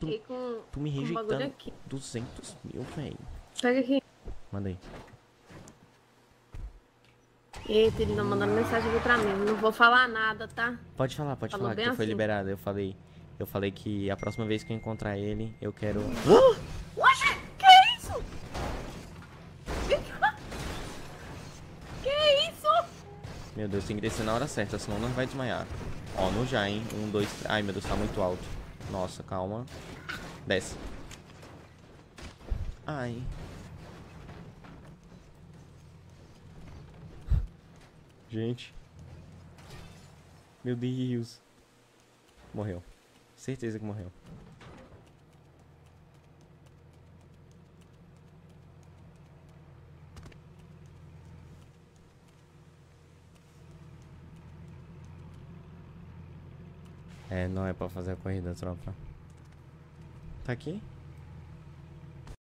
Fiquei com, Tu me com rejeitando. aqui. 200 mil, velho. Pega aqui. Manda aí. Eita, ele não mandando mensagem aqui pra mim. Não vou falar nada, tá? Pode falar, pode Falou falar, que tu foi assim. liberado. Eu falei. Eu falei que a próxima vez que eu encontrar ele, eu quero. Oxe, que isso? Que isso? Meu Deus, tem que descer na hora certa, senão não vai desmaiar. Ó, no já, hein? Um, dois, três. Ai, meu Deus, tá muito alto. Nossa, calma. Desce. Ai. Gente. Meu Deus. Morreu. Certeza que morreu. É, não é pra fazer a corrida, tropa. Tá aqui?